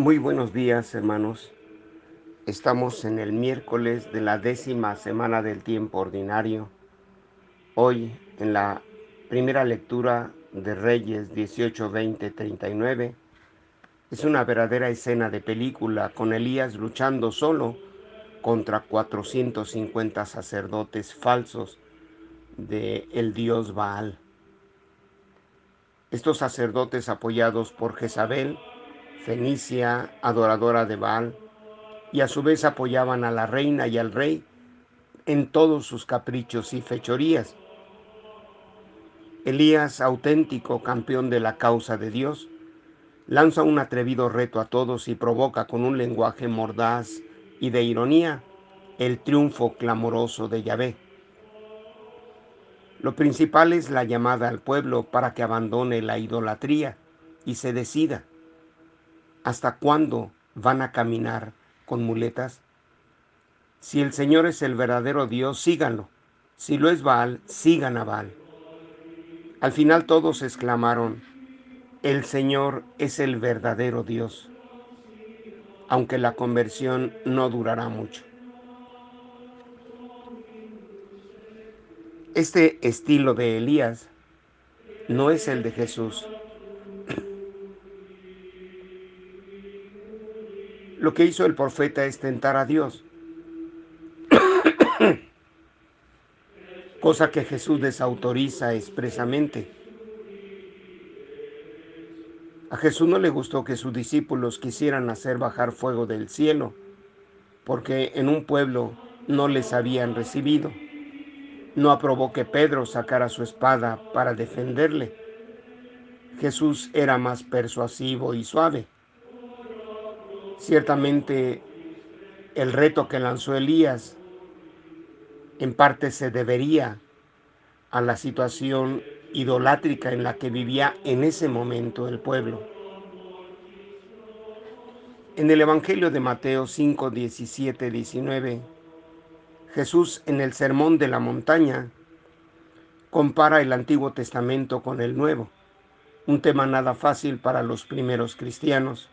Muy buenos días, hermanos. Estamos en el miércoles de la décima semana del tiempo ordinario. Hoy, en la primera lectura de Reyes 18, 20, 39, es una verdadera escena de película con Elías luchando solo contra 450 sacerdotes falsos de el dios Baal. Estos sacerdotes apoyados por Jezabel Fenicia, adoradora de Baal, y a su vez apoyaban a la reina y al rey en todos sus caprichos y fechorías. Elías, auténtico campeón de la causa de Dios, lanza un atrevido reto a todos y provoca con un lenguaje mordaz y de ironía el triunfo clamoroso de Yahvé. Lo principal es la llamada al pueblo para que abandone la idolatría y se decida ¿Hasta cuándo van a caminar con muletas? Si el Señor es el verdadero Dios, síganlo. Si lo es Baal, sigan a Baal. Al final todos exclamaron, el Señor es el verdadero Dios, aunque la conversión no durará mucho. Este estilo de Elías no es el de Jesús. Lo que hizo el profeta es tentar a Dios, cosa que Jesús desautoriza expresamente. A Jesús no le gustó que sus discípulos quisieran hacer bajar fuego del cielo, porque en un pueblo no les habían recibido. No aprobó que Pedro sacara su espada para defenderle. Jesús era más persuasivo y suave. Ciertamente el reto que lanzó Elías en parte se debería a la situación idolátrica en la que vivía en ese momento el pueblo. En el Evangelio de Mateo 5, 17, 19, Jesús en el Sermón de la Montaña compara el Antiguo Testamento con el Nuevo, un tema nada fácil para los primeros cristianos.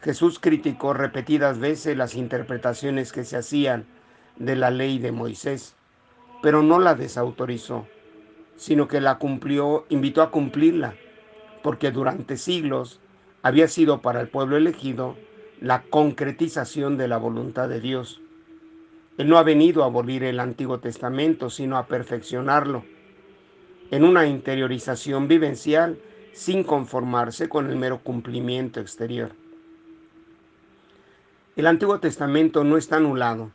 Jesús criticó repetidas veces las interpretaciones que se hacían de la ley de Moisés, pero no la desautorizó, sino que la cumplió, invitó a cumplirla, porque durante siglos había sido para el pueblo elegido la concretización de la voluntad de Dios. Él no ha venido a abolir el Antiguo Testamento, sino a perfeccionarlo, en una interiorización vivencial sin conformarse con el mero cumplimiento exterior. El Antiguo Testamento no está anulado,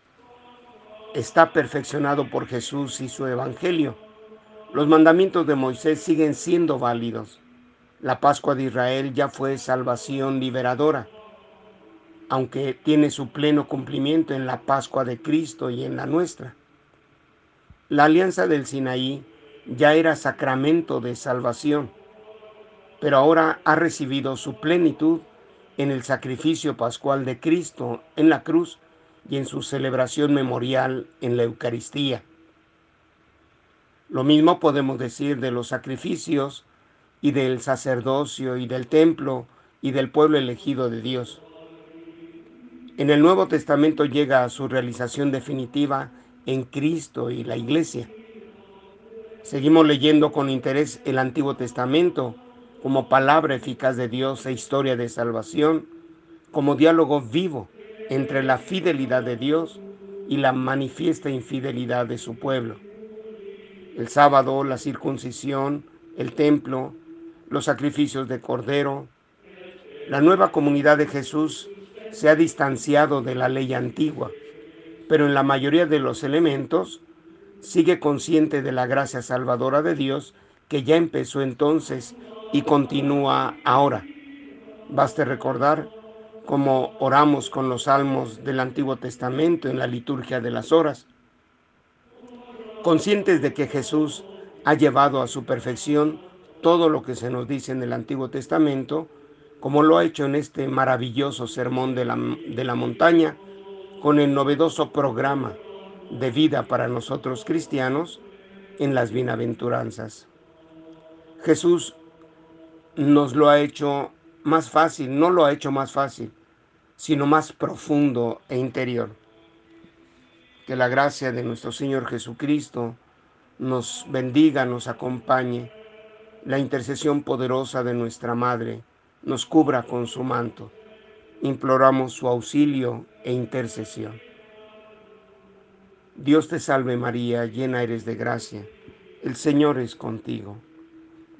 está perfeccionado por Jesús y su Evangelio. Los mandamientos de Moisés siguen siendo válidos. La Pascua de Israel ya fue salvación liberadora, aunque tiene su pleno cumplimiento en la Pascua de Cristo y en la nuestra. La alianza del Sinaí ya era sacramento de salvación, pero ahora ha recibido su plenitud en el sacrificio pascual de Cristo en la cruz y en su celebración memorial en la Eucaristía. Lo mismo podemos decir de los sacrificios y del sacerdocio y del templo y del pueblo elegido de Dios. En el Nuevo Testamento llega a su realización definitiva en Cristo y la Iglesia. Seguimos leyendo con interés el Antiguo Testamento como palabra eficaz de Dios e historia de salvación, como diálogo vivo entre la fidelidad de Dios y la manifiesta infidelidad de su pueblo. El sábado, la circuncisión, el templo, los sacrificios de cordero. La nueva comunidad de Jesús se ha distanciado de la ley antigua, pero en la mayoría de los elementos sigue consciente de la gracia salvadora de Dios que ya empezó entonces y continúa ahora. Baste recordar cómo oramos con los salmos del Antiguo Testamento en la liturgia de las horas. Conscientes de que Jesús ha llevado a su perfección todo lo que se nos dice en el Antiguo Testamento, como lo ha hecho en este maravilloso sermón de la, de la montaña, con el novedoso programa de vida para nosotros cristianos en las bienaventuranzas. Jesús nos lo ha hecho más fácil, no lo ha hecho más fácil, sino más profundo e interior. Que la gracia de nuestro Señor Jesucristo nos bendiga, nos acompañe, la intercesión poderosa de nuestra Madre nos cubra con su manto. Imploramos su auxilio e intercesión. Dios te salve María, llena eres de gracia, el Señor es contigo.